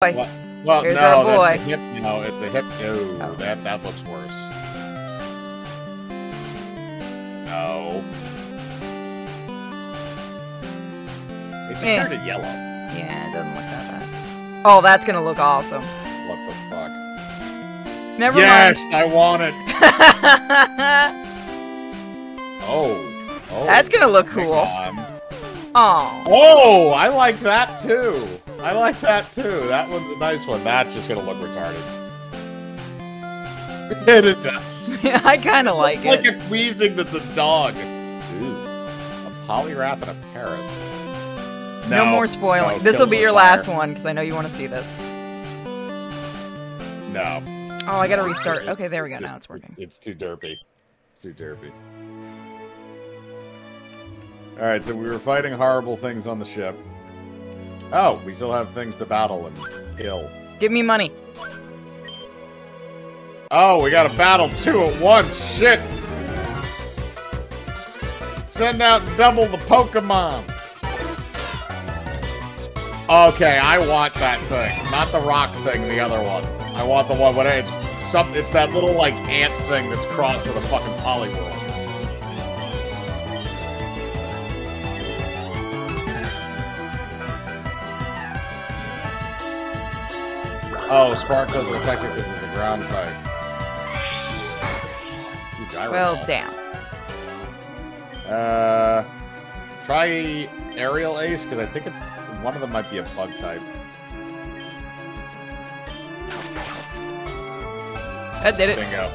Well, well Here's no, boy. a hip. No, it's a hip. No, Oh. that that looks worse. No. It just Eh. turned it yellow. Yeah, it doesn't look that bad. Oh, that's gonna look awesome. What the fuck? Never mind. yes, I want it. Oh. Oh. That's gonna look cool. Oh. Oh, I like that too. I like that too. That one's a nice one. That's just gonna look retarded. and it does. I kind of like it's it. like a wheezing that's a dog. Ooh. A Poliwrath and a Paras. no, more spoiling. no, this will be your fire. last one because I know you want to see this. No. Oh, I gotta restart. Okay, there we go. Just- Now it's working. It's too derpy. It's too derpy. Alright, so we were fighting horrible things on the ship. Oh, we still have things to battle and kill. Give me money. Oh, we gotta battle two at once. Shit! Send out double the Pokemon. Okay, I want that thing. Not the rock thing, the other one. I want the one, what it's some it's that little like ant thing that's crossed with a fucking Poliwhirl. Oh, Spark doesn't affect it because it's a ground type. Ooh, Well, Ball. damn. Uh, try Aerial Ace because I think it's one of them might be a bug type. That did it. Bingo.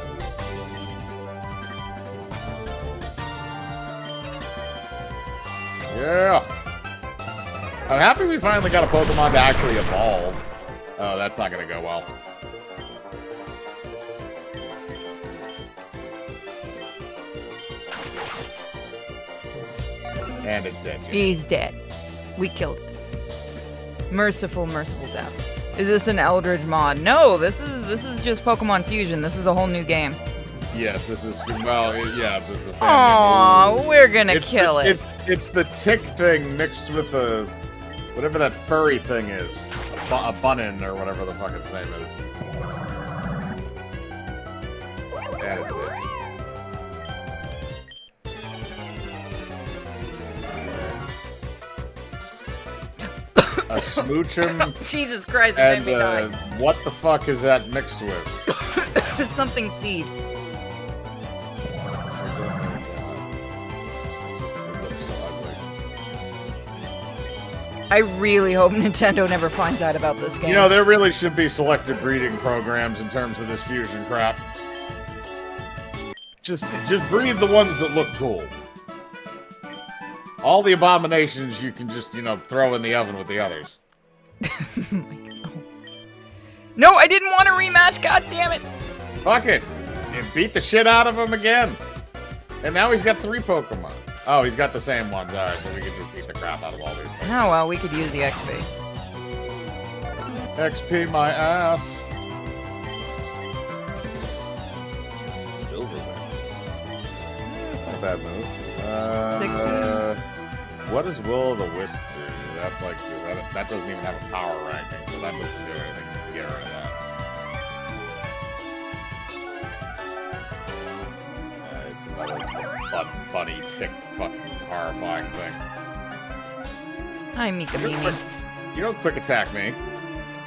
Yeah. I'm happy we finally got a Pokemon to actually evolve. Oh, that's not gonna go well. And it did. yeah. He's dead. We killed him. Merciful, merciful death. Is this an Eldritch mod? No, this is this is just Pokemon Fusion. This is a whole new game. Yes, this is well. It, yeah, it's, it's a family. Aw, we're gonna It's kill the, it. It's it's the tick thing mixed with the whatever that furry thing is, bu- a bunnin or whatever the fuck its name is. And it's it. A smoochum Jesus Christ, and uh, what the fuck is that mixed with? Something seed. I really hope Nintendo never finds out about this game. You know, there really should be selective breeding programs in terms of this fusion crap. Just, just breed the ones that look cool. All the abominations you can just, you know, throw in the oven with the others. no, I didn't want a rematch. God damn it! Fuck it. And beat the shit out of him again. And now he's got three Pokemon. Oh, he's got the same ones. Alright, so we can just beat the crap out of all these things. Oh well, we could use the XP. XP my ass. Silver That's not a bad move. Uh, 16. What does Will o' the Wisp do? That like is that, that doesn't even have a power ranking, so that doesn't do anything. Get rid of that. Bun, bunny tick fucking horrifying thing. Hi, Mika You Mimi. quick, you don't quick attack me.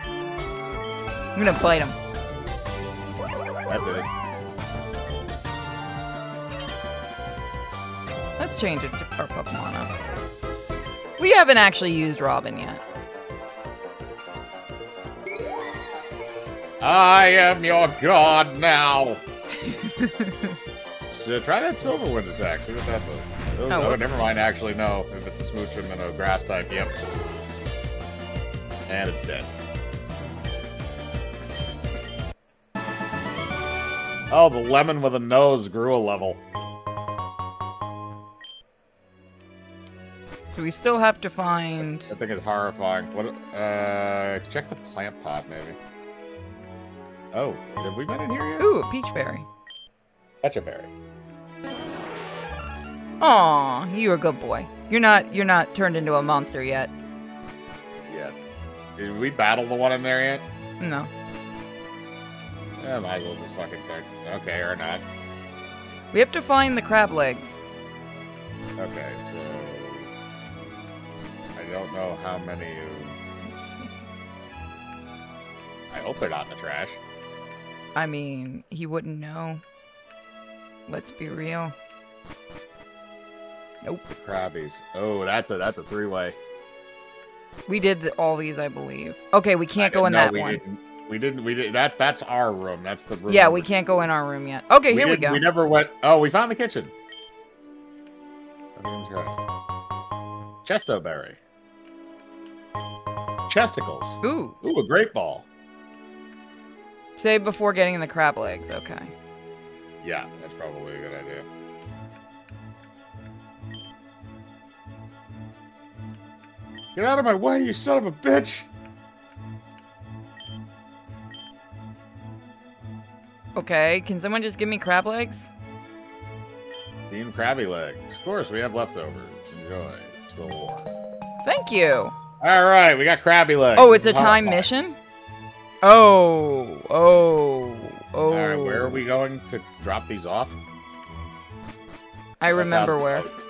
I'm gonna bite him. That did it. Let's change it to our Pokemon up. We haven't actually used Robin yet. I am your god now. so try that silver wind attack. See what that does. Oh, Oh, oh, never mind. Actually, no. If it's a smoochum and a grass type, yep. And it's dead. Oh, the lemon with a nose grew a level. So we still have to find. I think it's horrifying. What? Uh, check the plant pot, maybe. Oh, have we been in here yet? Ooh, a Pecha Berry. Catch a berry. Aw, you're a good boy. You're not. You're not turned into a monster yet. Yeah. Did we battle the one in there yet? No. Yeah, might as well just fucking start. Okay, or not. We have to find the crab legs. Okay, so I don't know how many. Let's. I hope they're not in the trash. I mean, he wouldn't know. Let's be real. Nope. Crabbies. Oh, that's a that's a three way. We did the, all these, I believe. Okay, we can't go in no, that we one. Didn't. We didn't. We did that. That's our room. That's the room. Yeah, we can't two. go in our room yet. Okay, here we go. We never went. Oh, we found the kitchen. Everything's right. Chesto berry. Chesticles. Ooh, Ooh, a great ball. save before getting in the crab legs. Okay. Yeah, that's probably a good idea. Get out of my way, you son of a bitch! Okay, can someone just give me crab legs? Steamed crabby legs. Of course, we have leftovers. Enjoy. Still warm. Thank you. All right, we got crabby legs. Oh, it's a time mission? Oh, oh, oh. All right, where are we oh. going to drop these off? I That's remember where. oh,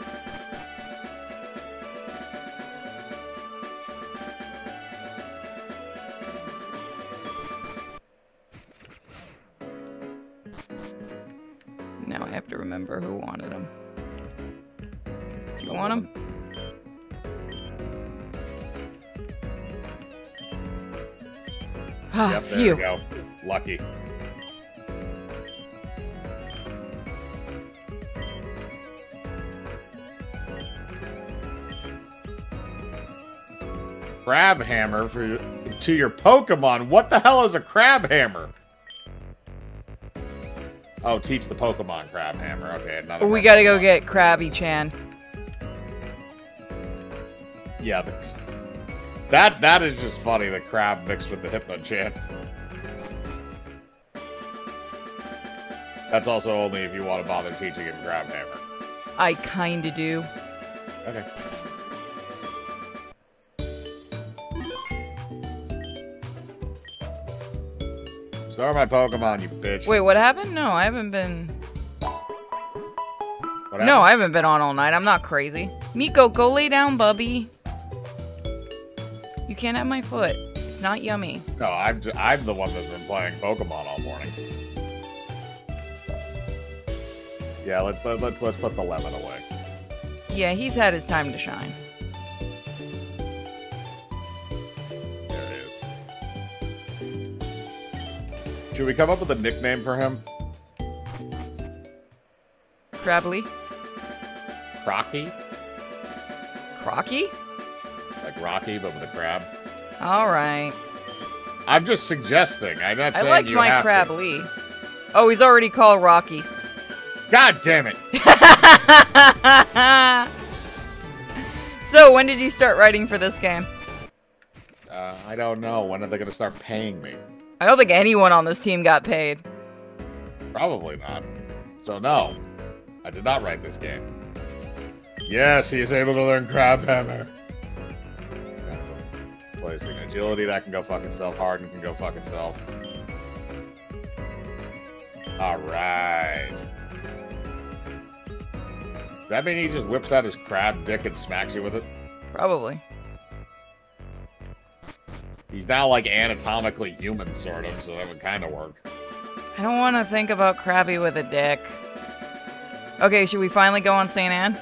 We go. Lucky. Crab hammer for to your Pokemon. What the hell is a crab hammer? Oh, teach the Pokemon crab hammer. Okay, another. We gotta go get Krabby Chan. Yeah, the, that that is just funny. The crab mixed with the Hypnochant. That's also only if you want to bother teaching him crab hammer. I kinda do. Okay. Start my Pokemon, you bitch. Wait, what happened? No, I haven't been. No, I haven't been on all night. I'm not crazy. Miko, go lay down, bubby. You can't have my foot. It's not yummy. No, I'm I'm the one that's been playing Pokemon all Yeah, let's let- let's let's put the lemon away. Yeah, he's had his time to shine. There it is. Should we come up with a nickname for him? Crably? Crocky? Crocky? Like Rocky, but with a crab? Alright. I'm just suggesting. I'm not I saying liked you my have to. Crably. Oh, he's already called Rocky. God damn it! so, when did you start writing for this game? Uh, I don't know. When are they going to start paying me? I don't think anyone on this team got paid. Probably not. So no, I did not write this game. Yes, he is able to learn Crab Hammer. Placing agility, that can go fucking self. Harden can go fucking self. All right. Does that mean he just whips out his crab dick and smacks you with it? Probably. He's now like anatomically human, sort of, so that would kind of work. I don't want to think about Krabby with a dick. Okay, should we finally go on St. Anne?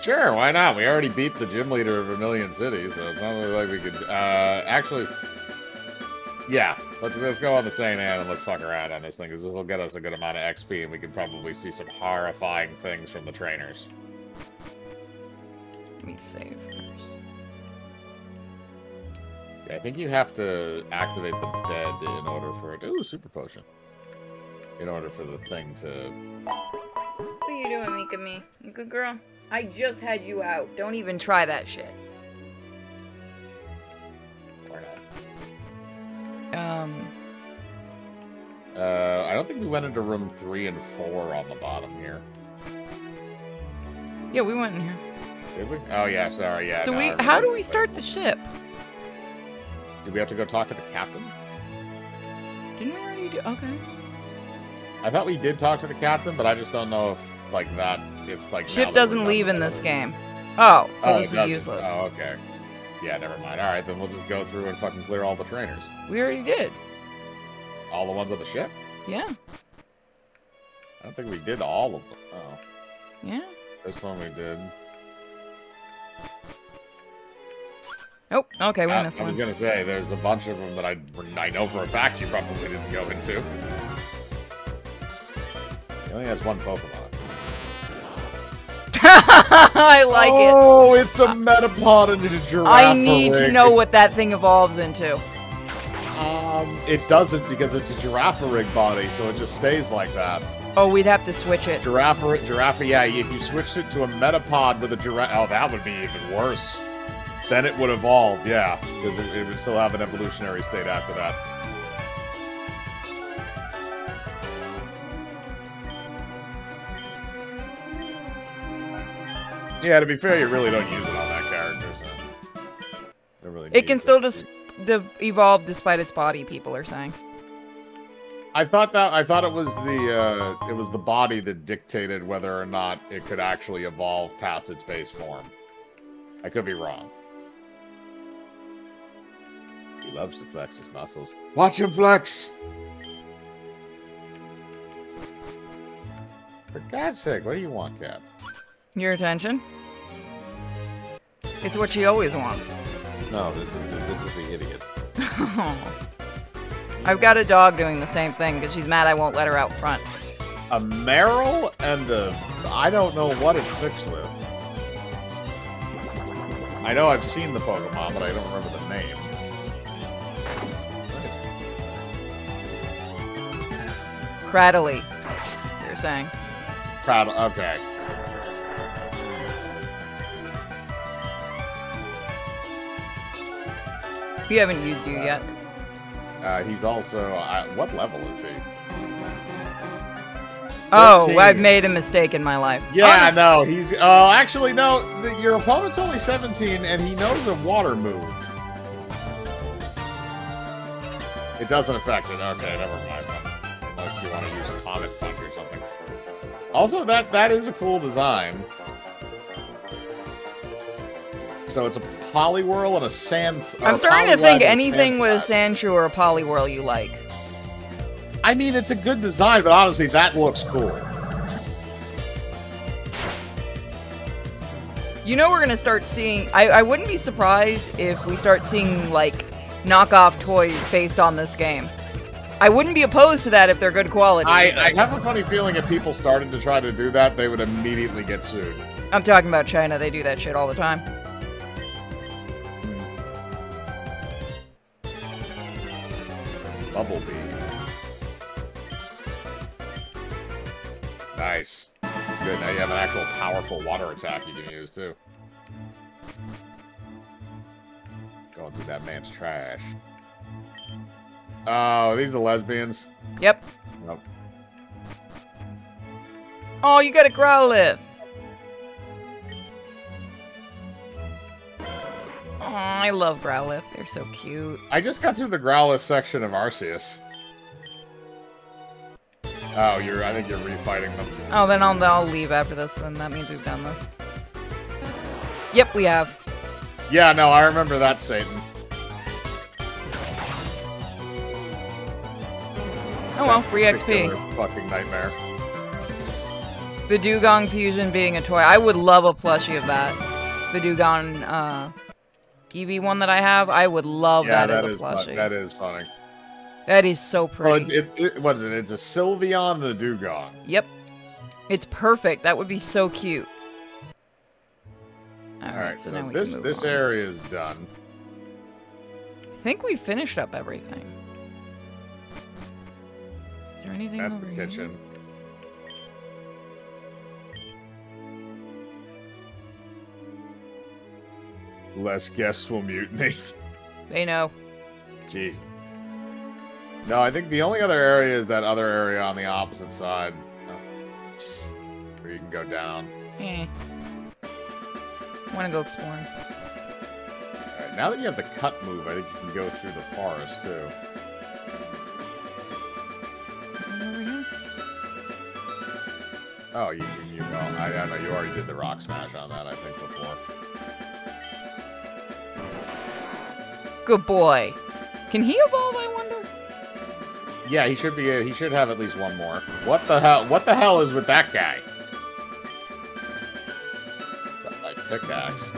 Sure, why not? We already beat the gym leader of Vermilion City, so it's not really like we could. Uh, actually, yeah, let's let's go on the same Anne and let's fuck around on this thing because this will get us a good amount of XP, and we can probably see some horrifying things from the trainers. Let me save first. Yeah, I think you have to activate the dead in order for it. Ooh, super potion. In order for the thing to. What are you doing, Mika me? You good girl? I just had you out. Don't even try that shit. Um, Uh, I don't think we went into room three and four on the bottom here. yeah, we went in here. Did we? Oh yeah, sorry, yeah. so no, we, how do we start the ship? Do Do we have to go talk to the captain? Didn't we already do? Okay. I thought we did talk to the captain, but I just don't know if like that if like Ship doesn't leave in this game. Oh, so Oh, this is useless. Oh, okay. Yeah, never mind. All right, then we'll just go through and fucking clear all the trainers, We already did. all the ones on the ship. Yeah. I don't think we did all of them. Oh, Yeah. this one we did. Oh, okay, we Uh, missed I was gonna say there's a bunch of them that I I know for a fact you probably didn't go into. He only has one Pokemon. I like it. Oh, it's a Metapod and a Giraffe. I need to know what that thing evolves into. Um, it doesn't because it's a Girafarig body, so it just stays like that. Oh, we'd have to switch it. Giraffe, Giraffe, yeah. If you switched it to a Metapod with a Giraffe, oh, that would be even worse. Then it would evolve, yeah, because it, it would still have an evolutionary state after that. Yeah, to be fair, you really don't use it on that character, so. Really It can still just de- evolve despite its body. People are saying. I thought that I thought it was the uh, it was the body that dictated whether or not it could actually evolve past its base form. I could be wrong. He loves to flex his muscles. Watch him flex. For God's sake, what do you want, Cap? Your attention. It's what she always wants. No, this is this is the idiot. I've got a dog doing the same thing because she's mad I won't let her out front. A Meryl and a I don't know what it's mixed with. I know I've seen the Pokemon, but I don't remember the name. Cradily, you're saying. Proud. Okay. We haven't used you yet. Uh, he's also. Uh, what level is he? Oh, 13. I've made a mistake in my life. Yeah, Oh, no, he's. Oh, actually, no. The, your opponent's only 17, and he knows a water move. It doesn't affect it. Okay, never mind then. Unless you want to use Comet Punch or something. Also, that that is a cool design. So it's a Poliwhirl and a Sand. I'm starting to think anything with a Sandslash. Sandshrew or a Poliwhirl you like. I mean, it's a good design, but honestly, that looks cool. You know we're gonna start seeing. I, I wouldn't be surprised if we start seeing like knockoff toys based on this game. I wouldn't be opposed to that if they're good quality. I, I have a funny feeling if people started to try to do that, they would immediately get sued. I'm talking about China. They do that shit all the time. Bumblebee. Nice. Good, now you have an actual powerful water attack you can use, too. Going through that man's trash. Oh, these are lesbians? Yep. Nope. Oh, you got a Growlithe. Oh, I love Growlithe. They're so cute. I just got through the Growlithe section of Arceus. Oh, you're. I think you're refighting them. Oh, then I'll, I'll leave after this. Then that means we've done this. Yep, we have. Yeah, no, I remember that, Satan. Oh well, free XP. Fucking nightmare. The Dewgong fusion being a toy. I would love a plushie of that. The Dewgong uh, Eevee one that I have. I would love yeah, that, that as is a fun- that is funny. that is so Oh, pretty. it, it, it, what is it? It's a Sylveon the Dewgong. Yep. It's perfect. That would be so cute. All right, so, now we can this this on. area is done. I think we finished up everything. Is there anything That's the here? Less guests will mutiny. They know. Gee. No, I think the only other area is that other area on the opposite side. Oh. Where you can go down. Eh. Want to go exploring? Alright, now that you have the cut move, I think you can go through the forest too. Over here? Oh, you you, you well, I, I know you already did the rock smash on that, I think before. Good boy. Can he evolve, I wonder? Yeah, he should be. He should have at least one more. What the hell? What the hell is with that guy? Got my pickaxe.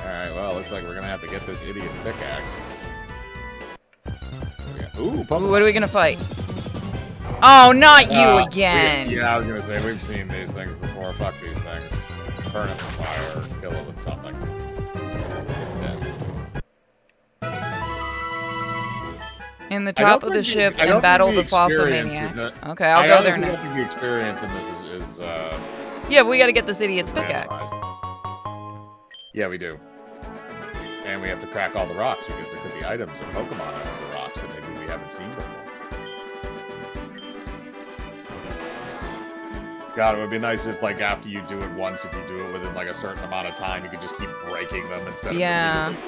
All right. Well, looks like we're gonna have to get this idiot's pickaxe. Ooh, Ooh, What are we gonna fight? Oh, not you Uh, we- again. yeah, I was gonna say we've seen these things before. Fuck these things. Burn it with fire or kill it with something. In the top of the ship and battle the fossil maniac. not- Okay, I'll go there next. the experience in this is, is uh, Yeah, but we gotta get this idiot's pickaxe. Yeah, we do. And we have to crack all the rocks because there could be items or Pokemon under the rocks that maybe we haven't seen before. God, it would be nice if, like, after you do it once, if you do it within, like, a certain amount of time, you could just keep breaking them instead Yeah. of... Yeah.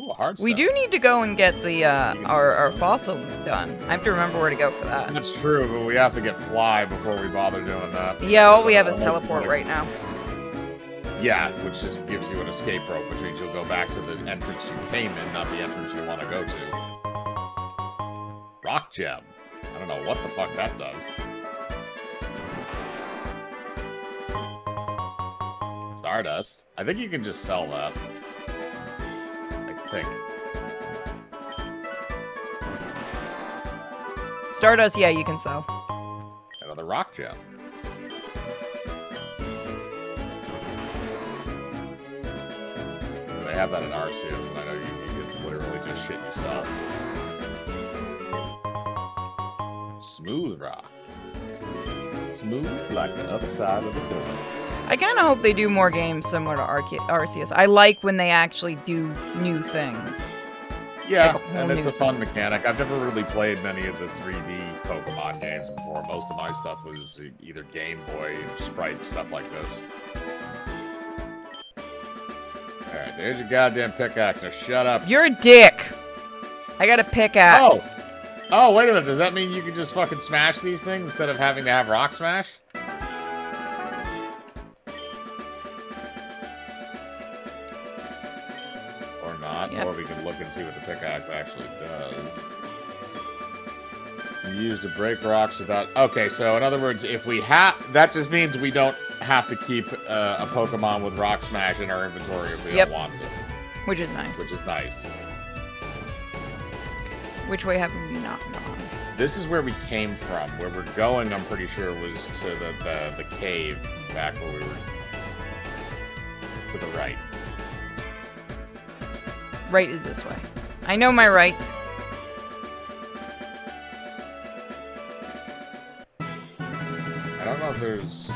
Ooh, a hard We do need to go and get the uh, our our fossil done. I have to remember where to go for that. That's true, but we have to get Fly before we bother doing that. Yeah, all we have is teleport right now. Yeah, which just gives you an escape rope, which means you'll go back to the entrance you came in, not the entrance you want to go to. Rock gem. I don't know what the fuck that does. Stardust. I think you can just sell that. I think. Stardust, yeah, you can sell. Another rock gem. They have that in Arceus, and I know you, you, it's literally just shit you sell. Smooth rock. Smooth like the other side of the door. I kind of hope they do more games similar to Arce- Arceus. I like when they actually do new things. Yeah, Like and it's a fun things. mechanic. I've never really played many of the 3D Pokemon games before. Most of my stuff was either Game Boy, Sprite, stuff like this. Alright, there's your goddamn pickaxe. Now shut up. You're a dick. I got a pickaxe. Oh, wait a minute. Does that mean you can just fucking smash these things instead of having to have Rock Smash? Or not. Yep. Or we can look and see what the pickaxe actually does. You use to break rocks without... Okay, so in other words, if we have... That just means we don't have to keep uh, a Pokemon with Rock Smash in our inventory if we Yep. don't want to. Which is nice. Which is nice. Which way haven't we not gone? This is where we came from. Where we're going, I'm pretty sure, was to the, the, the cave back where we were. To the right. Right is this way. I know my rights. I don't know if there's.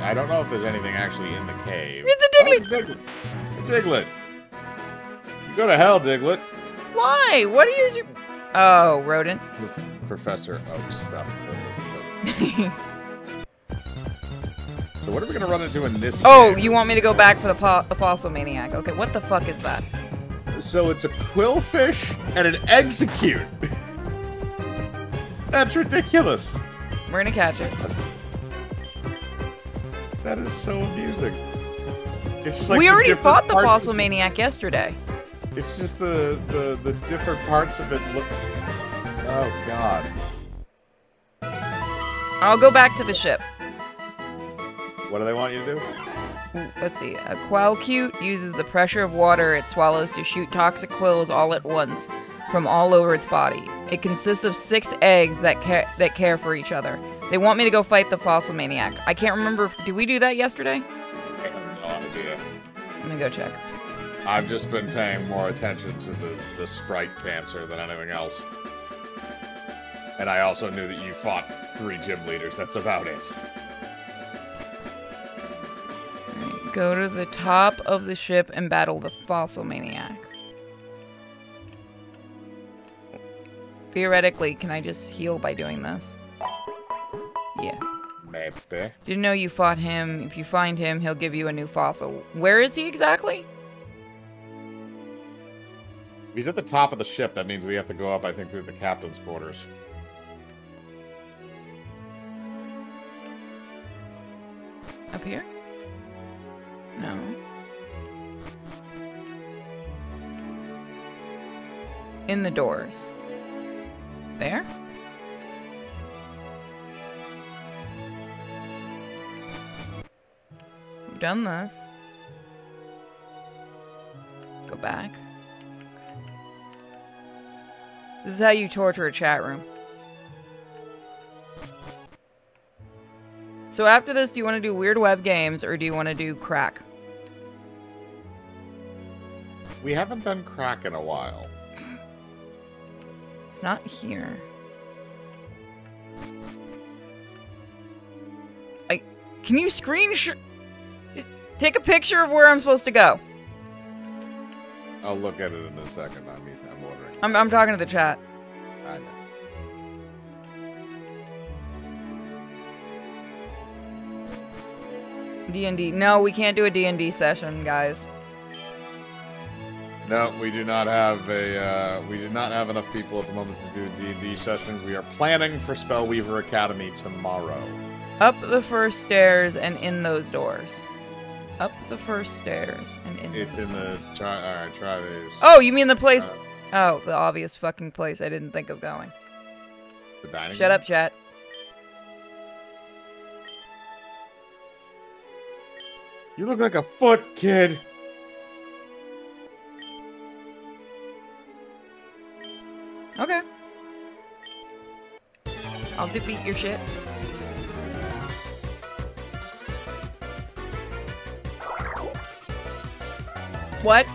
I don't know if there's anything actually in the cave. It's a Oh, Diglett. it's a Diglett. A Diglett. You go to hell, Diglett. Why? What are you? Oh, rodent. Professor Oak stuff. So what are we gonna run into in this? Oh, game? you want me to go back for the, po- the fossil maniac? Okay, what the fuck is that? So it's a Qwilfish and an Exeggcute. That's ridiculous. We're gonna catch it. That is so amusing. Like we already fought the fossil maniac yesterday. It's just the, the the different parts of it look. Oh God. I'll go back to the ship. What do they want you to do? Let's see. A Qualcute uses the pressure of water it swallows to shoot toxic quills all at once from all over its body. It consists of six eggs that care that care for each other. They want me to go fight the fossil maniac. I can't remember. If, did we do that yesterday? I have no idea. Let me go check. I've just been paying more attention to the, the sprite cancer than anything else. And I also knew that you fought three gym leaders. That's about it. Go to the top of the ship and battle the fossil maniac. Theoretically, can I just heal by doing this? Yeah. Maybe. Didn't know you fought him. If you find him, he'll give you a new fossil. Where is he exactly? He's at the top of the ship, that means we have to go up, I think, through the captain's quarters. Up here? No. In the doors. There? We've done this. Go back. This is how you torture a chat room. So after this, do you want to do weird web games or do you want to do crack? We haven't done crack in a while. It's not here. I can you screenshot? Take a picture of where I'm supposed to go. I'll look at it in a second. I'm, I'm ordering. I'm I'm talking to the chat. I know. D&D. No, we can't do a D&D session, guys. No, we do not have a. Uh, we do not have enough people at the moment to do a D&D session. We are planning for Spellweaver Academy tomorrow. Up the first stairs and in those doors. Up the first stairs and in. It's in the. Try, all right, try these. Oh, you mean the place? Oh, the obvious fucking place I didn't think of going. The dining Shut room? up, chat. You look like a foot, kid. Okay. I'll defeat your shit. What?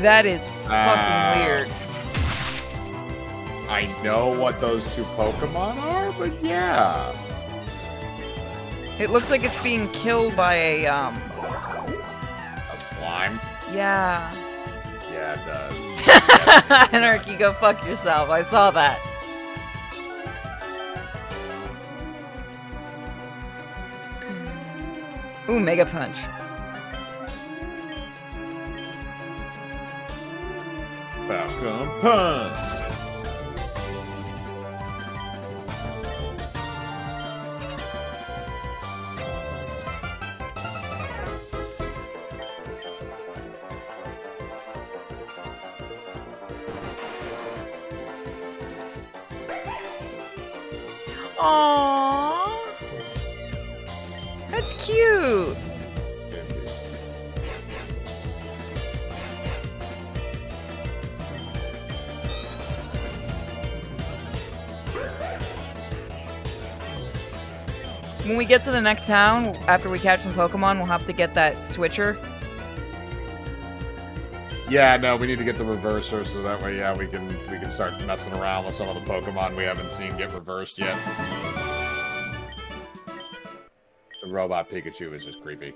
That is fucking Ah. weird. I know what those two Pokemon are, but yeah. It looks like it's being killed by a, um, A slime? yeah. Yeah, it does. Anarchy, go fuck yourself. I saw that. Ooh, Mega Punch. Falcon get to the next town, after we catch some Pokemon, we'll have to get that switcher. Yeah, no, we need to get the reverser so that way, yeah, we can we can start messing around with some of the Pokemon we haven't seen get reversed yet. The robot Pikachu is just creepy.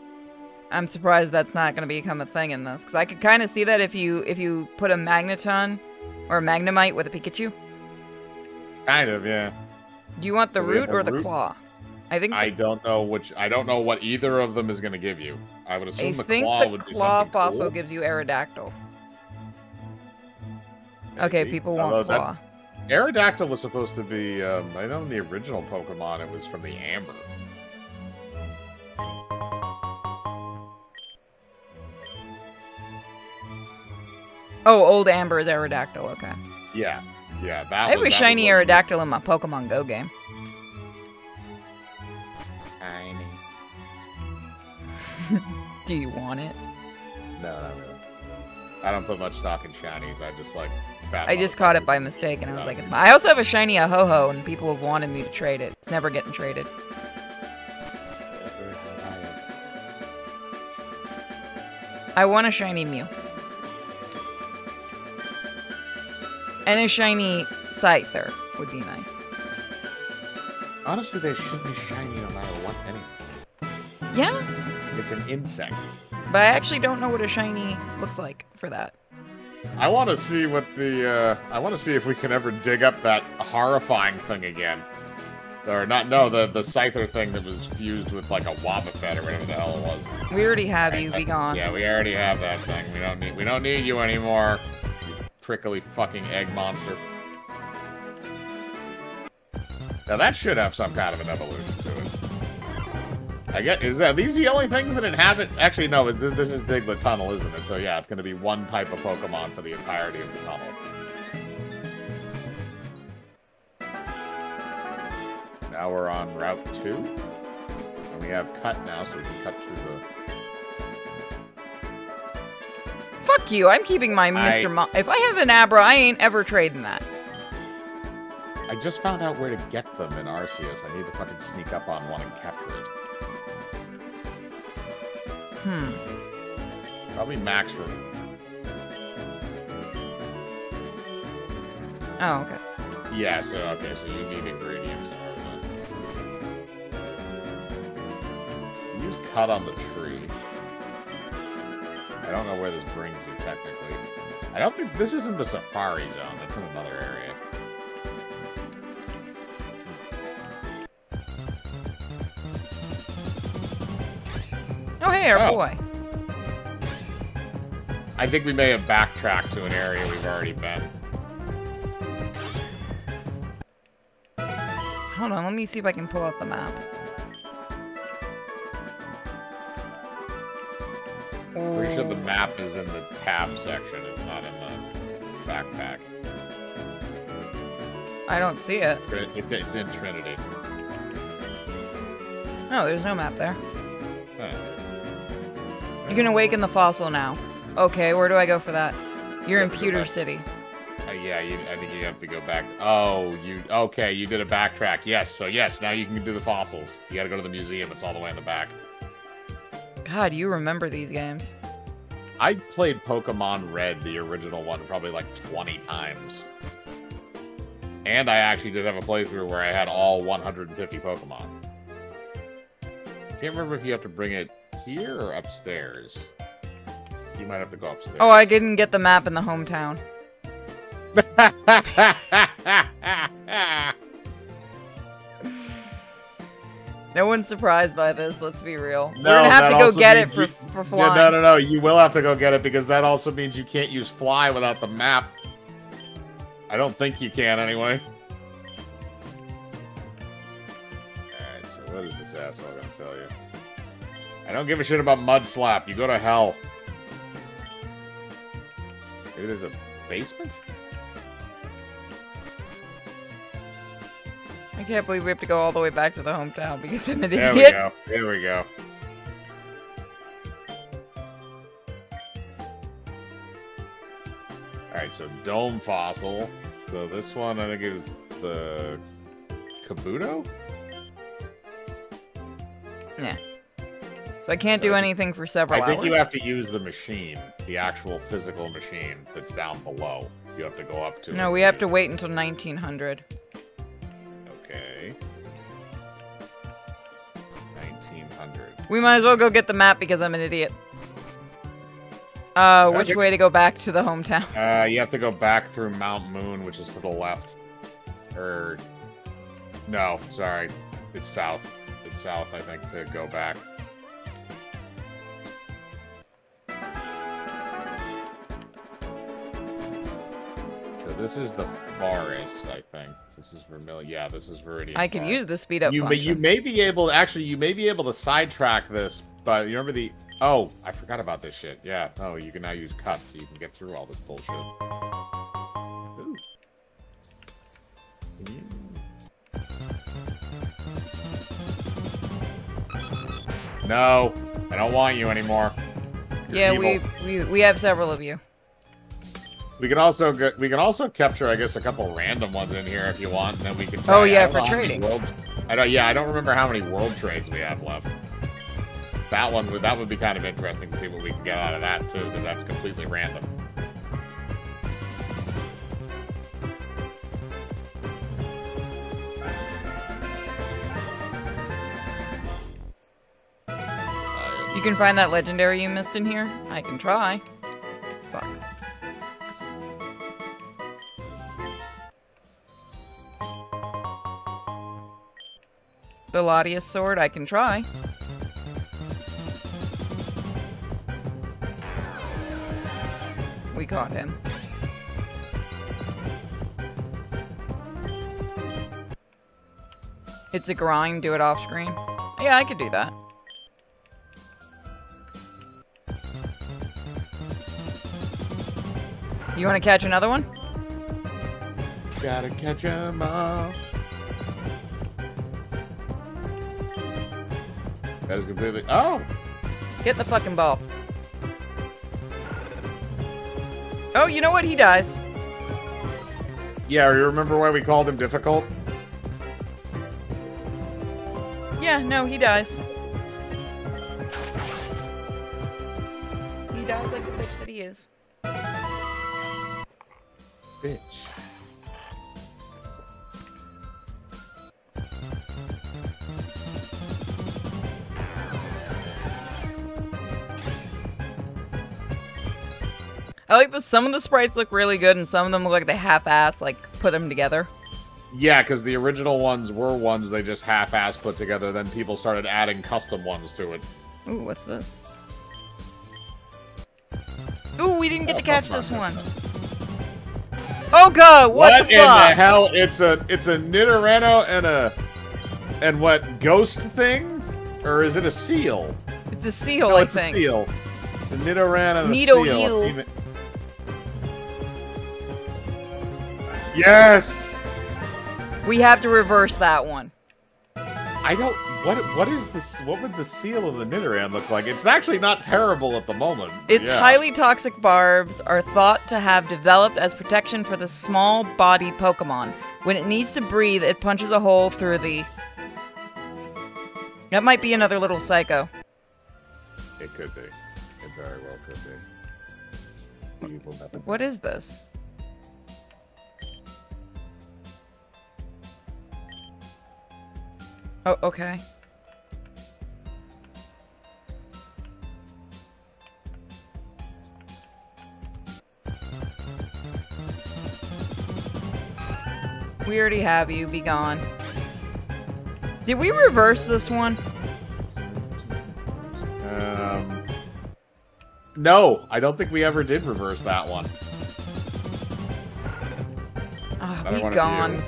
I'm surprised that's not going to become a thing in this, because I could kind of see that if you if you put a Magneton or a Magnemite with a Pikachu. Kind of, yeah. Do you want the So we have root or the root? claw? I think I don't know which. I don't know what either of them is going to give you. I would I assume the think claw the would be claw fossil cool. gives you Aerodactyl. Okay, people Although want that's- claw. Aerodactyl was supposed to be. Um, I know in the original Pokemon it was from the Amber. Oh, old Amber is Aerodactyl. Okay. Yeah, yeah. That I have was, a shiny Aerodactyl in my Pokemon Go game. Do you want it? No, not really. I don't put much stock in shinies. I just like. I just caught it by mistake, and I was like, it's mine. I also have a shiny Ahoho, and people have wanted me to trade it. It's never getting traded. I want a shiny Mew. And a shiny Scyther would be nice. Honestly, they should be shiny no matter what. Anyway, Yeah, it's an insect. but I actually don't know what a shiny looks like for that. I want to see what the. Uh, I want to see if we can ever dig up that horrifying thing again. Or not, no, the, the Scyther thing that was fused with like a Wobbuffet or whatever the hell it was. We already have you. Be gone. Yeah, we already have that thing. We don't need we don't need you anymore. You prickly fucking egg monster. Now that should have some kind of an evolution to it. I get is that these the only things that it hasn't actually no, this, this is Diglett Tunnel, isn't it? So yeah, it's gonna be one type of Pokemon for the entirety of the tunnel. Now we're on Route 2. And we have cut now, so we can cut through the... Fuck you. I'm keeping my Mr. Mo if I have an Abra, I ain't ever trading that. I just found out where to get them in Arceus. I need to fucking sneak up on one and capture it. Hmm. Probably max for... Oh, okay. Yeah, so, okay, so you need ingredients Use cut on the tree. I don't know where this brings you, technically. I don't think... This isn't the Safari Zone. That's in another area. Oh, Oh. boy. I think we may have backtracked to an area we've already been. Hold on, let me see if I can pull out the map. Pretty sure the Oh. map is in the tab section. It's not in the backpack. I don't see it. It- it- It's in Trinity. No, there's no map there. You can awaken the fossil now. Okay, where do I go for that? You're in to go Pewter. City. Uh, yeah, you, I think you have to go back. Oh, you okay? You did a backtrack. Yes, so yes, now you can do the fossils. You got to go to the museum. It's all the way in the back. God, you remember these games. I played Pokemon Red, the original one, probably like 20 times. And I actually did have a playthrough where I had all 150 Pokemon. Can't remember if you have to bring it here or upstairs. You might have to go upstairs. Oh, I didn't get the map in the hometown. No one's surprised by this, let's be real. We're gonna have to go get it for, you- for Yeah, no, no, no. You will have to go get it because that also means you can't use fly without the map. I don't think you can anyway. Alright, so what is this asshole gonna tell you? I don't give a shit about Mud Slap. You go to hell. Maybe there's a basement? I can't believe we have to go all the way back to the hometown because I'm an There idiot. we go. There we go. Alright, so Dome Fossil. So this one, I think, is the Kabuto? So I can't do So- anything for several I think hours. you have to use the machine, the actual physical machine that's down below. You have to go up to No, we have to wait until 1900. Okay. 1900. We might as well go get the map because I'm an idiot. Uh, which way to go back to the hometown? Uh, you have to go back through Mount Moon, which is to the left. Or, no, sorry, it's south. It's south, I think, to go back. This is the forest, I think. This is Vermilion. Yeah, this is Viridian. I can use the speed up you, may, you may be able actually you may be able to sidetrack this but you remember the oh i forgot about this shit yeah oh you can now use cut so you can get through all this bullshit Ooh. Can you- no i don't want you anymore You're yeah, evil. we, we we have several of you. We can also get, we can also capture i guess a couple random ones in here if you want and then we can try, Oh, yeah, for know how many trading. world, i don't yeah i don't remember how many world trades we have left that one would that would be kind of interesting to see what we can get out of that too because that's completely random Uh, You can find that legendary you missed in here. I can try. The Latias sword, I can try. We caught him. It's a grind, do it off screen. Yeah, I could do that. You want to catch another one? Gotta catch 'em all. That is completely. Oh! Get the fucking ball. Oh, you know what? He dies. Yeah, you remember why we called him difficult? Yeah, no, he dies. He dies like the bitch that he is. Bitch. I like that some of the sprites look really good and some of them look like they half-ass like put them together. Yeah, because the original ones were ones they just half-ass put together. Then people started adding custom ones to it. Ooh, what's this? Ooh, we didn't get Oh, to catch this one. Oh god, what, the in the hell? It's a it's a Nidorino and a and what ghost thing, or is it a seal? It's a seal, no, I it's think. a seal. It's a Nidoran and a Nido seal. eel. Yes. We have to reverse that one. I don't. What what is this? What would the seal of the Nidoran look like? It's actually not terrible at the moment. Its Yeah. highly toxic barbs are thought to have developed as protection for the small body Pokemon. When it needs to breathe, it punches a hole through the. That might be another little psycho. It could be. It very well could be. You will never What is this? Oh, okay. We already have you. Be gone. Did we reverse this one? Um, no, I don't think we ever did reverse that one. Ah, Another be gone.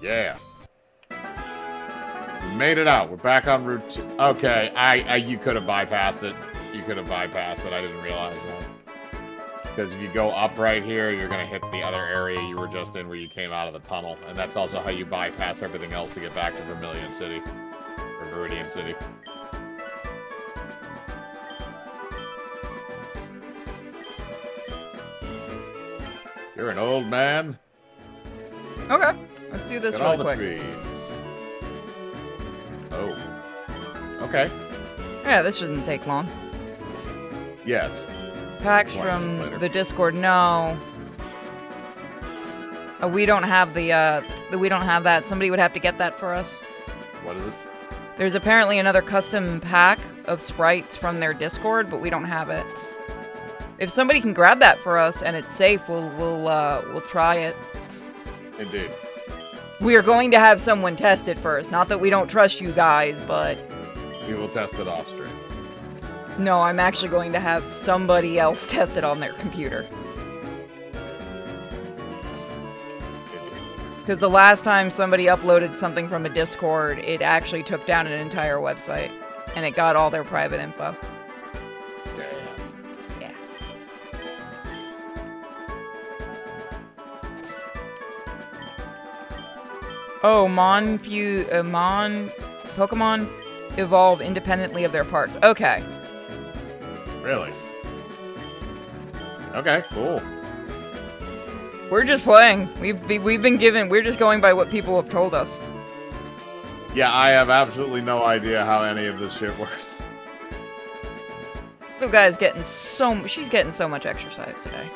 Yeah. We made it out. We're back on route two. Okay, I, I you could have bypassed it. You could have bypassed it. I didn't realize that. Because if you go up right here, you're going to hit the other area you were just in where you came out of the tunnel. And that's also how you bypass everything else to get back to Vermilion City. Or Viridian City. You're an old man. Okay, let's do this Get the quick. trees. Oh. Okay. Yeah, this shouldn't take long. Yes. Packs from the Discord. No. Uh, we don't have the, uh, we don't have that. Somebody would have to get that for us. What is it? There's apparently another custom pack of sprites from their Discord, but we don't have it. If somebody can grab that for us and it's safe, we'll, we'll, uh, we'll try it. Indeed. We are going to have someone test it first. Not that we don't trust you guys, but We will test it off stream. no, I'm actually going to have somebody else test it on their computer. Because the last time somebody uploaded something from a Discord, it actually took down an entire website. And it got all their private info. Oh, Mon Fu uh, Mon Pokemon evolve independently of their parts. Okay. Really? Okay, cool. We're just playing. We've we've been given. We're just going by what people have told us. Yeah, I have absolutely no idea how any of this shit works. So, guys, getting so she's getting so much exercise today.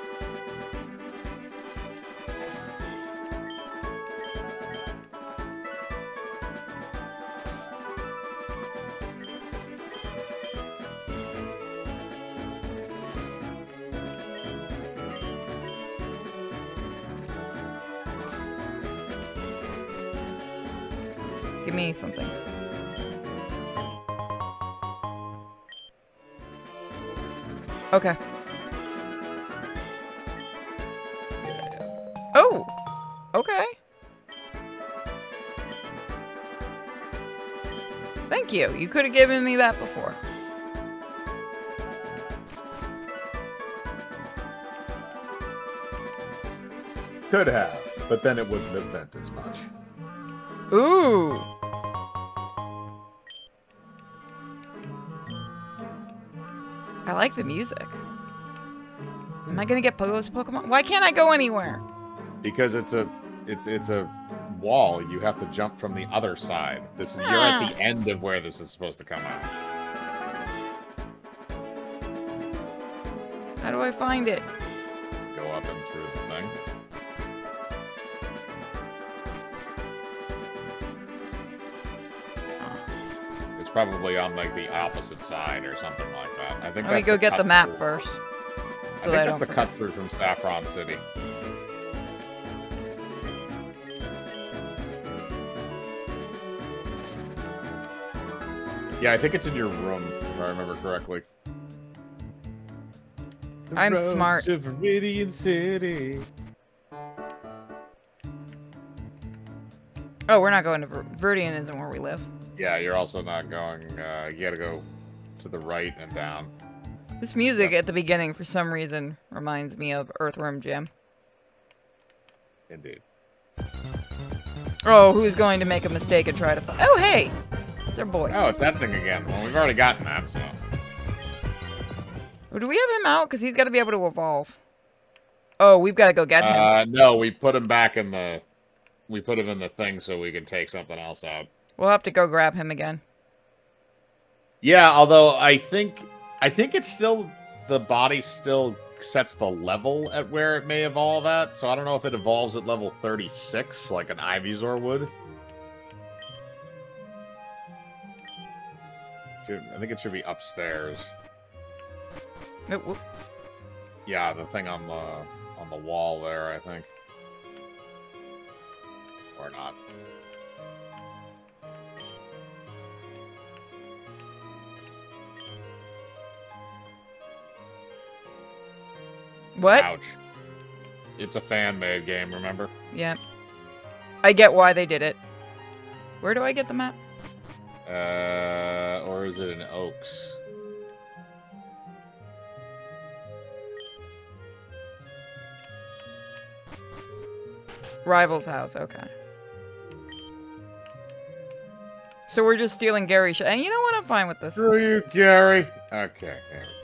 Give me something. Okay. Oh! Okay. Thank you. You could have given me that before. Could have, but then it wouldn't have meant as much. Ooh! I like the music. Am I hmm. gonna get those Pokemon? Why can't I go anywhere? Because it's a it's it's a wall. You have to jump from the other side. This is you're at the ah. end of where this is supposed to come out. How do I find it? Go up and through the thing. Ah. It's probably on like the opposite side or something like that. I think Let me go get the map through. first. I So think I that's the forget. cut through from Saffron City. Yeah, I think it's in your room, if I remember correctly. The I'm smart. To Viridian City. Oh, we're not going to Ver- Verdian isn't where we live. Yeah, you're also not going. Uh, you gotta go to the right and down. This music at the beginning, for some reason, reminds me of Earthworm Jim. Indeed. Oh, who's going to make a mistake and try to? Oh, hey, it's our boy. Oh, it's that thing again. Well, we've already gotten that, so. Oh, do we have him out? Because he's got to be able to evolve. Oh, we've got to go get him. Uh, no, we put him back in the. We put him in the thing so we can take something else out. We'll have to go grab him again. Yeah, although I think I think it's still the body still sets the level at where it may evolve at. So I don't know if it evolves at level 36 like an Ivysaur would. I think it should be upstairs. Oh. Yeah, the thing on the on the wall there, I think. Or not. What? Ouch. It's a fan made game, remember? Yeah. I get why they did it. Where do I get the map? Uh, or is it in Oaks? Rival's house. Okay. So we're just stealing Gary's. Sh- and you know what? I'm fine with this. Screw you, Gary. Okay, there we go.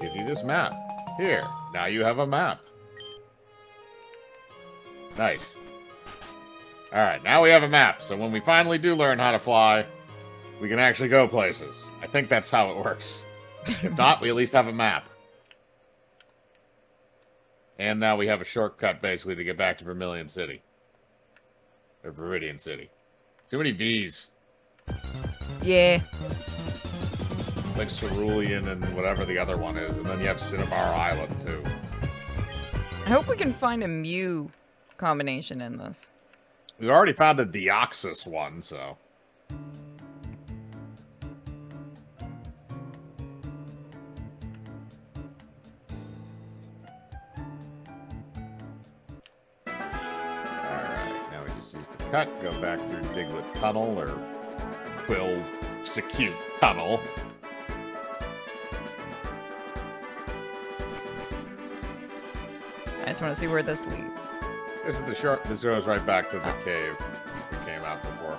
Give you this map. Here, now you have a map. Nice. Alright, now we have a map, so when we finally do learn how to fly, we can actually go places. I think that's how it works. If not, we at least have a map. And now we have a shortcut, basically, to get back to Vermilion City. Or Viridian City. Too many V's. Yeah. Like Cerulean and whatever the other one is. And then you have Cinnabar Island, too. I hope we can find a Mew combination in this. We already found the Deoxys one, so. Alright, now we just use the cut, go back through Diglett Tunnel, or Quill Secute Tunnel. I just want to see where this leads. This is the short. This goes right back to the cave we came out before.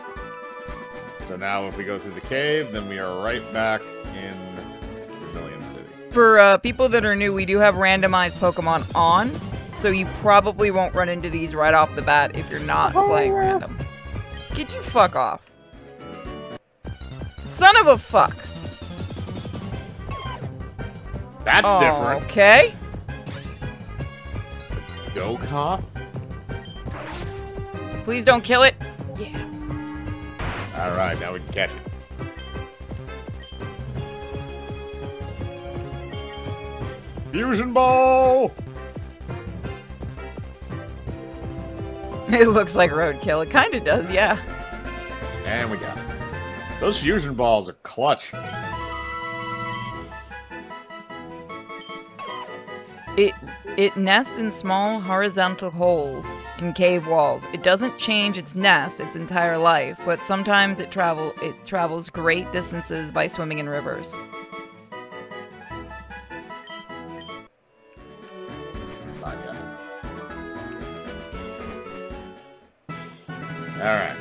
So now, if we go through the cave, then we are right back in Vermilion City. For uh, people that are new, we do have randomized Pokemon on, so you probably won't run into these right off the bat if you're not playing random. Get you fuck off. Son of a fuck. That's Oh, different. Okay. Gokoth. Please don't kill it. Yeah. All right, now we can catch it. Fusion ball. It looks like roadkill. It kind of does, yeah. And we got it. Those fusion balls are clutch. It it nests in small horizontal holes in cave walls. It doesn't change its nest its entire life, but sometimes it travel it travels great distances by swimming in rivers. All right.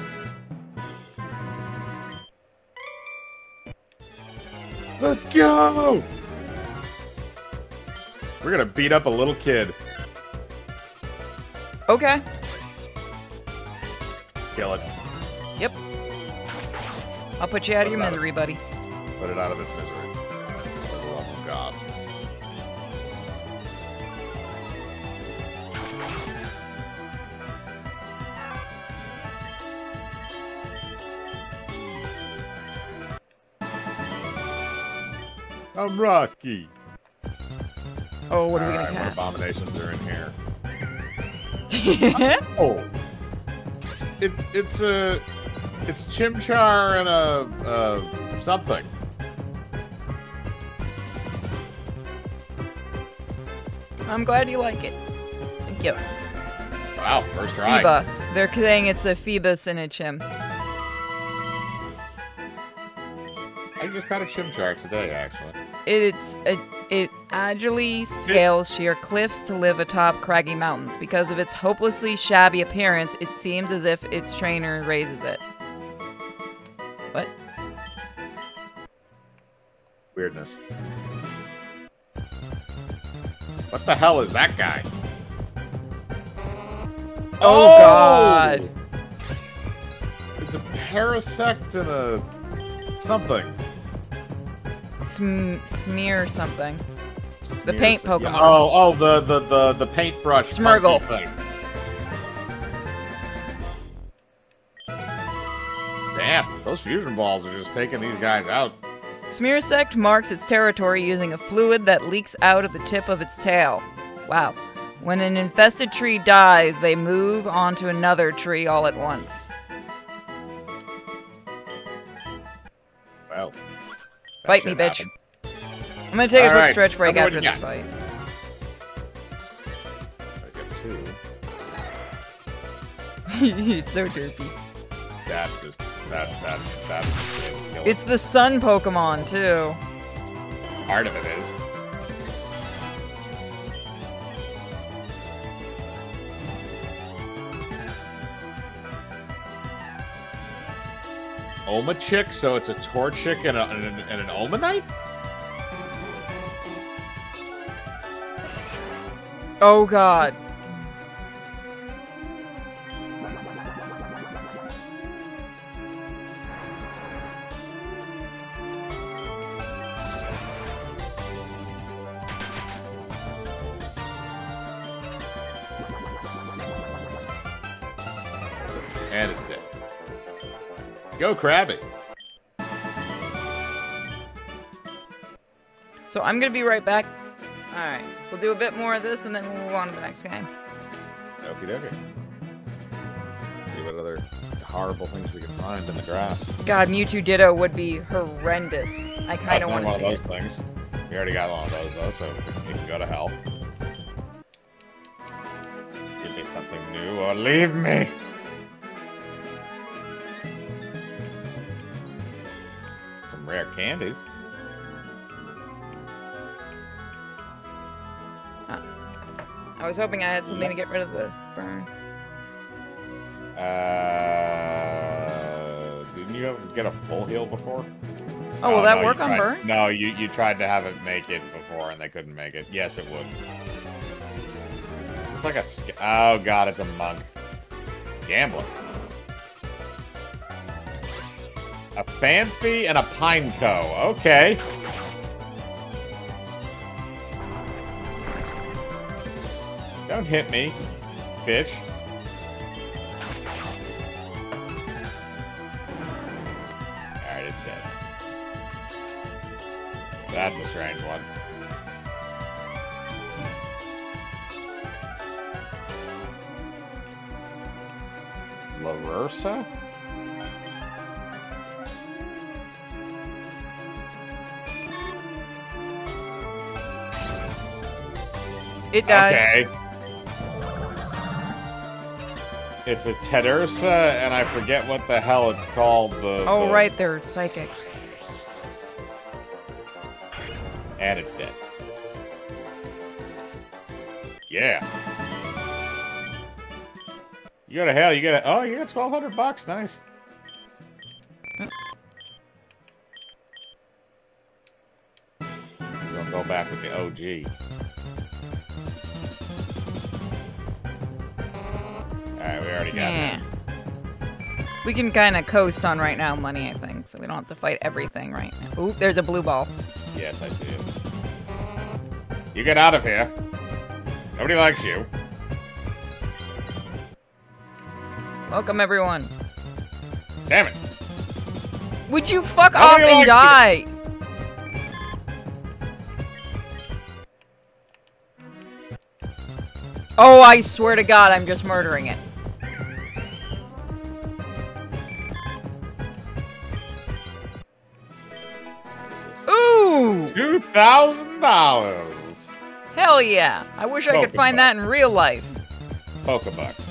Let's go! We're gonna beat up a little kid. Okay. Kill it. Yep. I'll put you out of your What about misery, buddy. Put it out of its misery. For the love of God. I'm Rocky. Oh, what are we Alright, gonna what abominations are in here? catch? Oh, it, it's a, it's chimchar and a, uh, something. I'm glad you like it. Thank you. Wow, first try. Phoebus. They're saying it's a Phoebus and a chim. I just caught a chimchar today, actually. It's a, it agilely scales sheer cliffs to live atop craggy mountains. Because of its hopelessly shabby appearance, it seems as if its trainer raises it. What? Weirdness. What the hell is that guy? Oh, oh! God. It's a parasect and a something. Sm- smear something. Smear paint some- yeah, Pokemon. Oh, oh, the the the the paintbrush Smeargle. thing. Damn, those fusion balls are just taking these guys out. Smearsect marks its territory using a fluid that leaks out at the tip of its tail. Wow. When an infested tree dies, they move onto another tree all at once. Well, Fight me, bitch. happened. I'm gonna take a quick Alright, stretch break number after this you fight. I got two. it's so derpy. That just that that that is just kill It's the sun Pokemon, too. part of it is. Omachick, so it's a Torchic and, a, and, an, and an Omanite? Oh god. And it's dead. Go Krabby. So I'm gonna be right back. Alright. We'll do a bit more of this and then we'll move on to the next game. Okie dokie. See what other horrible things we can find in the grass. God, Mewtwo Ditto would be horrendous. I kinda wanna one see of it. those things. We already got one of those though, so we can go to hell. Give me something new or leave me. Some rare candies. Was hoping I had something to get rid of the burn. Uh, didn't you ever get a full heal before? Oh, will that no, work on tried- burn? No, you you tried to have it make it before and they couldn't make it. Yes, it would. It's like a oh god, it's a monk. Gambler. A Fanfi and a Pineco. Okay. Don't hit me, bitch. Alright, it's dead. That's a strange one. LaRursa? It does. Okay. It's a Teddiursa, and I forget what the hell it's called. The Oh, the- right, they're psychics. And it's dead. Yeah. You got a hell. You got a. Oh, you got twelve hundred bucks. Nice. We're gonna go back with the OG. We can kind of coast on right now money, I think, so we don't have to fight everything right now. Ooh, there's a blue ball. Yes, I see it. You get out of here. Nobody likes you. Welcome, everyone. Damn it. Would you fuck Nobody off and likes you. die? Oh, I swear to God, I'm just murdering it. Thousand dollars. Hell yeah! I wish I could find that in real life. Pokebucks.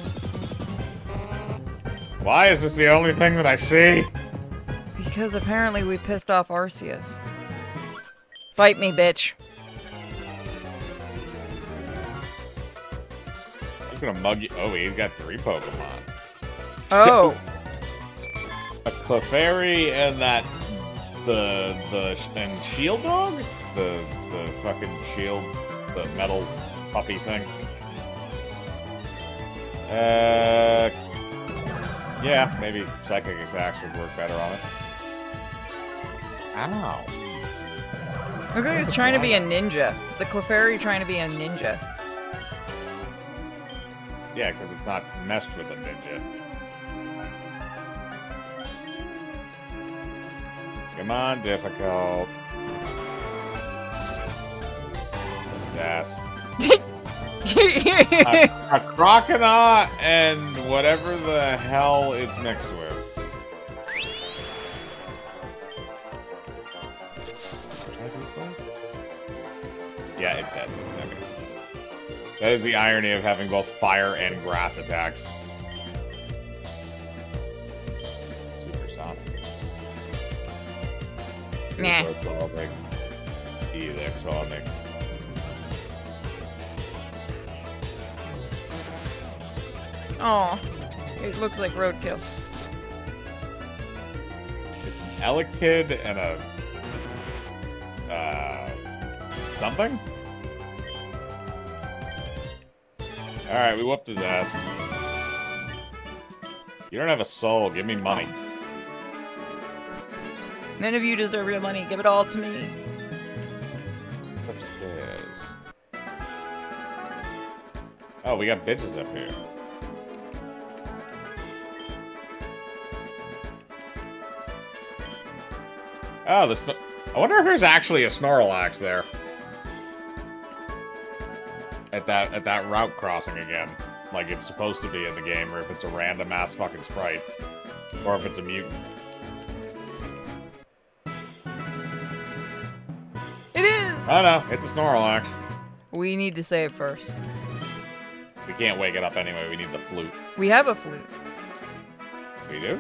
Why is this the only thing that I see? Because apparently we pissed off Arceus. Fight me, bitch. I'm gonna mug you. Oh, he's got three Pokemon. Oh. A Clefairy and that the the and Shield Dog, the the fucking Shield, the metal puppy thing. Uh, yeah, maybe Psychic attacks would work better on it. Ow. Look like he's trying to be a ninja. It's a Clefairy trying to be a ninja. Yeah, because it's not meshed with a ninja. Come on, difficult. Ass. a, a crocodile and whatever the hell it's mixed with. Yeah, it's dead. Okay. That is the irony of having both fire and grass attacks. Supersonic. Nah. Supersonic. Electronic. Oh, it looks like roadkill. It's an Elekid and a uh something. All right, we whooped his ass. You don't have a soul. Give me money. None of you deserve your money. Give it all to me. It's upstairs. Oh, we got bitches up here. Oh, the sn- I wonder if there's actually a Snorlax there. At that at that route crossing again, like it's supposed to be in the game, or if it's a random ass fucking sprite, or if it's a mutant. It is! I don't know. It's a Snorlax. We need to say it first. We can't wake it up anyway. We need the flute. We have a flute. We do?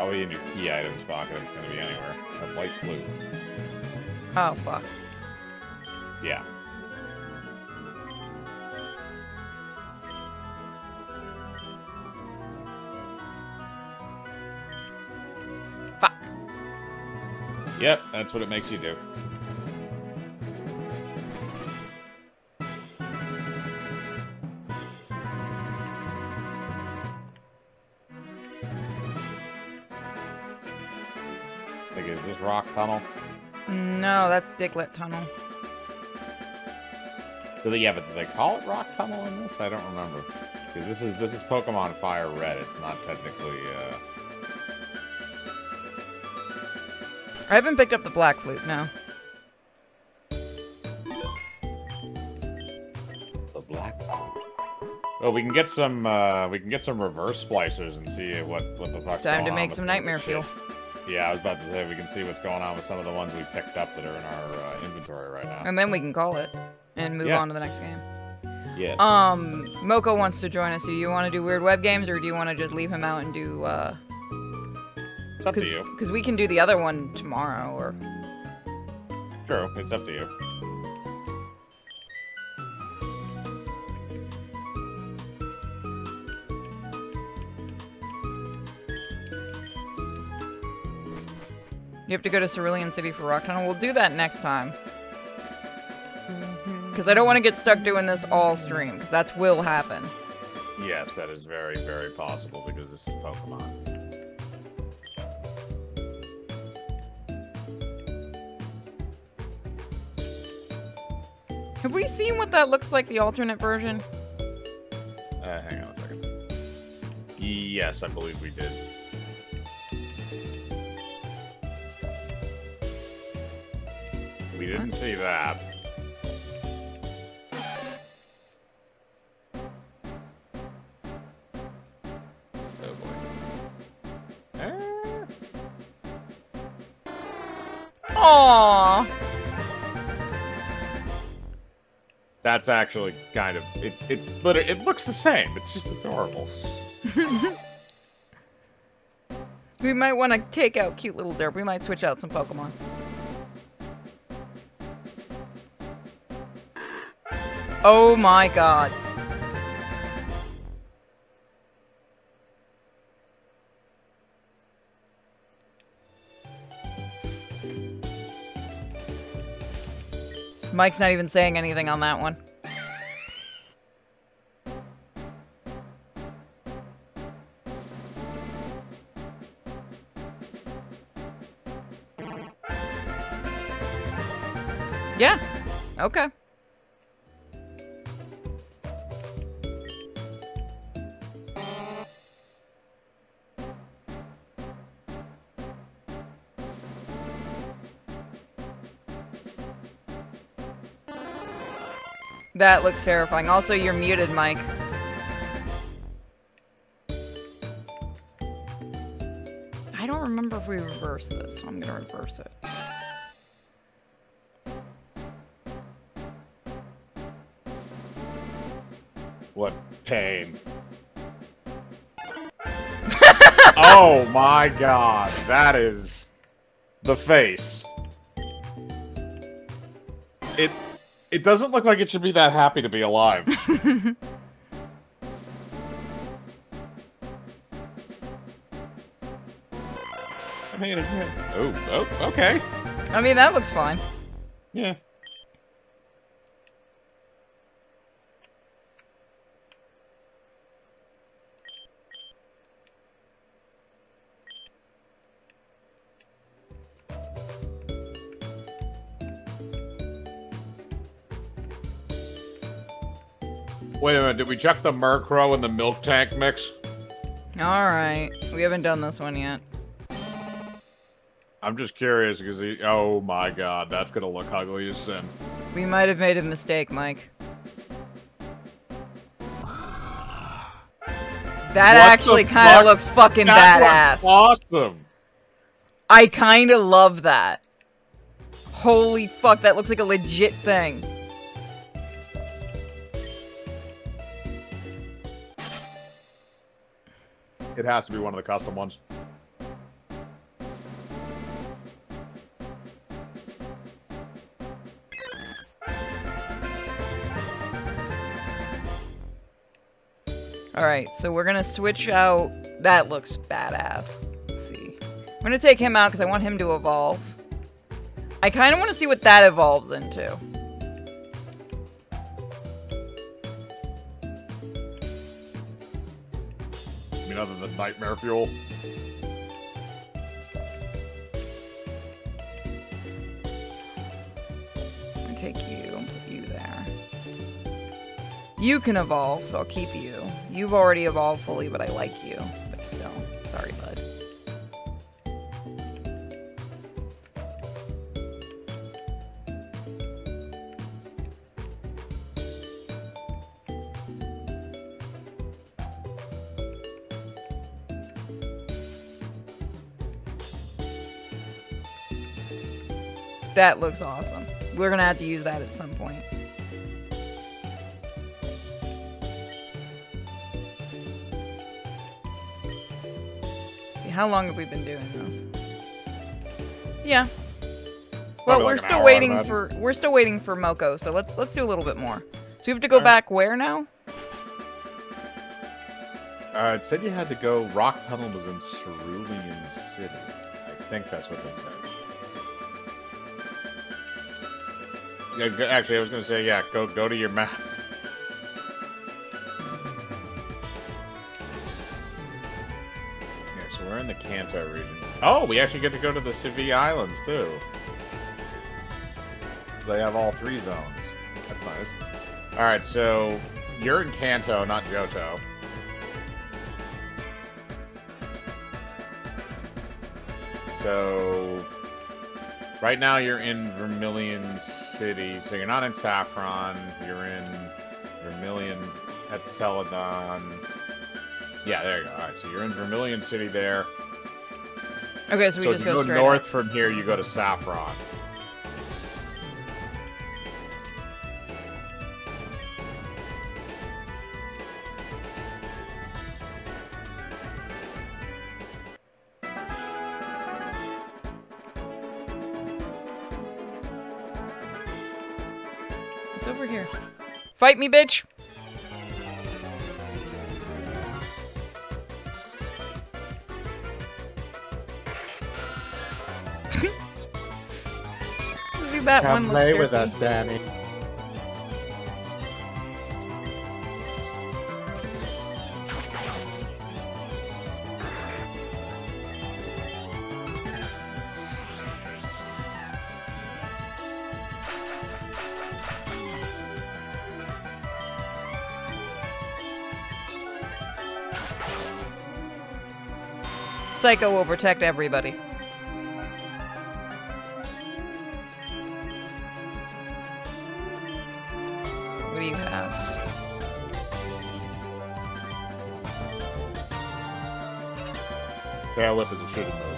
Probably in your key items pocket. It's gonna be anywhere. A white flute. Oh, fuck. Yeah. Fuck. Yep, that's what it makes you do. Tunnel? No, that's Diglett Tunnel. Do they, yeah, but do they call it rock tunnel in this? I don't remember. Because this is this is Pokemon Fire Red. It's not technically. Uh... I haven't picked up the black flute, no. The black flute Well, we can get some. Uh, we can get some reverse splicers and see what what the fuck's Time to make some nightmare fuel. Yeah, I was about to say we can see what's going on with some of the ones we picked up that are in our uh, inventory right now. And then we can call it and move Yeah. on to the next game. Yes. Um, Moko wants to join us. Do you want to do weird web games, or do you want to just leave him out and do? uh it's up to you. because we can do the other one tomorrow, or True. It's up to you. You have to go to Cerulean City for Rock Tunnel. We'll do that next time. Because I don't want to get stuck doing this all stream, because that's will happen. Yes, that is very, very possible because this is Pokemon. Have we seen what that looks like, the alternate version? Uh, hang on a second. Yes, I believe we did. We didn't see that. Oh boy. Eh, Aww. That's actually kind of it. It, but it, it looks the same. It's just adorable. We might want to take out cute little derp. We might switch out some Pokemon. Oh my god. Mike's not even saying anything on that one. Yeah. Okay. That looks terrifying. Also, you're muted, Mike. I don't remember if we reversed this, so I'm gonna reverse it. What pain. oh my god, that is the face. It it doesn't look like it should be that happy to be alive. I mean, it- oh, oh, okay. I mean, that looks fine. Yeah. Wait a minute, did we check the Murkrow and the Miltank mix? Alright. We haven't done this one yet. I'm just curious because he, oh my god, that's gonna look ugly as sin. We might have made a mistake, Mike. That What actually kind of looks fucking That badass. awesome. I kind of love that. Holy fuck, that looks like a legit thing. It has to be one of the custom ones. Alright, so we're gonna switch out. That looks badass. Let's see. I'm gonna take him out because I want him to evolve. I kind of want to see what that evolves into. Other than Nightmare Fuel. I'm take you and put you there. You can evolve, so I'll keep you. You've already evolved fully, but I like you. That looks awesome. We're gonna have to use that at some point. see, how long have we been doing this? Yeah. Well, Probably we're like still waiting for we're still waiting for Moko, so let's let's do a little bit more. So we have to go Alright. back where now? Uh, it said you had to go. Rock Tunnel was in Cerulean City. I think that's what they said. Actually, I was gonna say, yeah, go go to your map. Yeah, so we're in the Kanto region. Oh, we actually get to go to the Sevii Islands too. So they have all three zones. That's nice. All right, so you're in Kanto, not Johto. So right now you're in Vermilion City. So you're not in Saffron. You're in Vermilion at Celadon. Yeah, there you go. All right, so you're in Vermilion City there. Okay, so we so just if you go, go north up. from here, you go to Saffron. Fight me, bitch! See that Come looks play with us, Danny. Psycho will protect everybody. What do you have? Tail whip is a shooting move.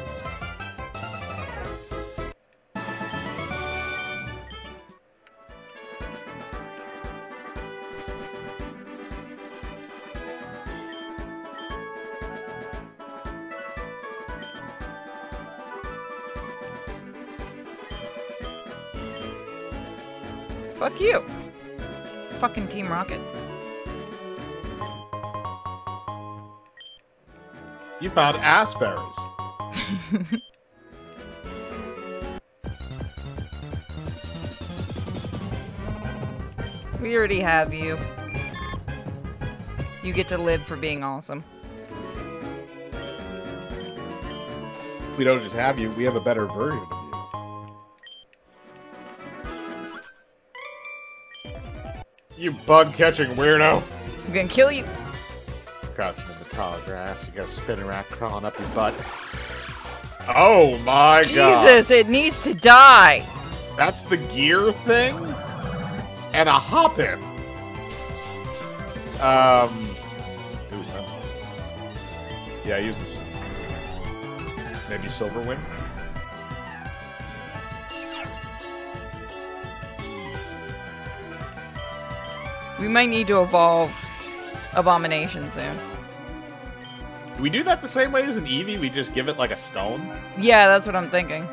You found Asperger's. We already have you. You get to live for being awesome. We don't just have you, we have a better version of you. You bug catching weirdo. I'm gonna kill you. Crouching tall grass, you got a spinning rat crawling up your butt. Oh my god. Jesus, it needs to die. That's the gear thing? And a hop in. Um. Ooh, that's Yeah, I use this. Maybe Silverwind? We might need to evolve Abomination soon. Do we do that the same way as an Eevee? We just give it like a stone? Yeah, that's what I'm thinking.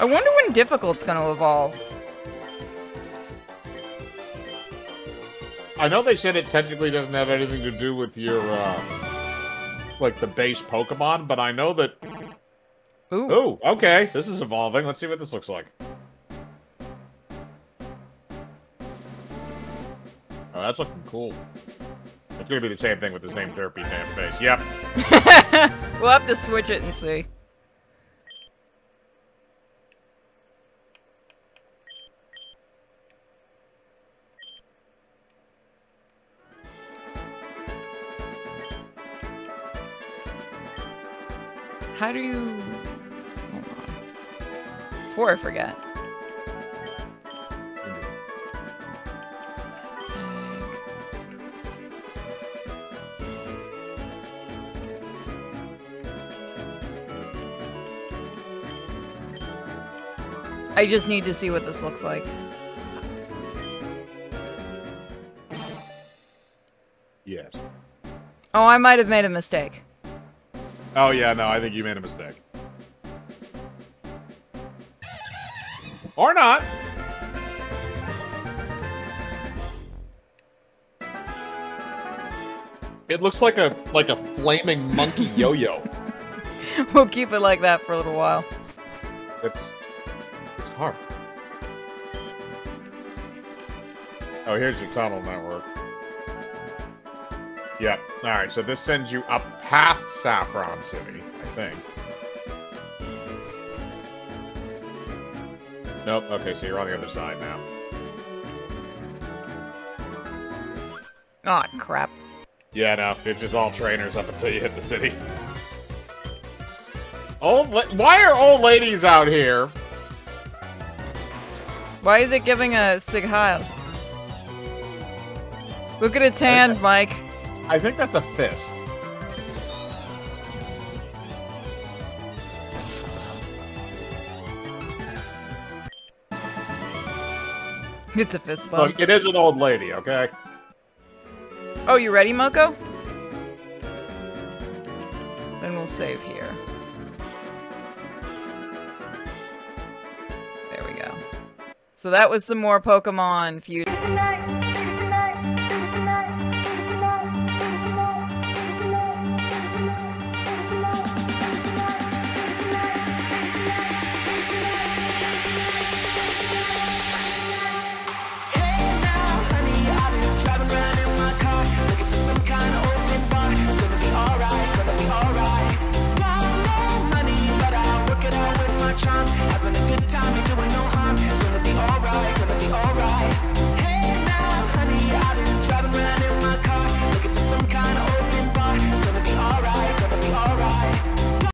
I wonder when difficult's gonna evolve. I know they said it technically doesn't have anything to do with your, uh, like the base Pokemon, but I know that. Ooh. Ooh, okay, this is evolving. Let's see what this looks like. Oh, that's looking cool. It's gonna be the same thing with the same derpy damn face. Yep. we'll have to switch it and see. How do you... before I forget. I just need to see what this looks like. Yes. Oh, I might have made a mistake. Oh yeah, no, I think you made a mistake. Or not. It looks like a like a flaming monkey yo-yo. we'll keep it like that for a little while. It's it's hard. Oh, here's your tunnel network. Yep. All right. So this sends you up past Saffron City, I think. Nope. Okay, so you're on the other side now. Oh crap. Yeah, no, it's just all trainers up until you hit the city. Old, la- why are old ladies out here? Why is it giving a Sig? Look at its hand, Mike. I think that's a fist. It's a fist bump. Look, it is an old lady, okay? Oh, you ready, Moko? Then we'll save here. There we go. So that was some more Pokemon Fusion.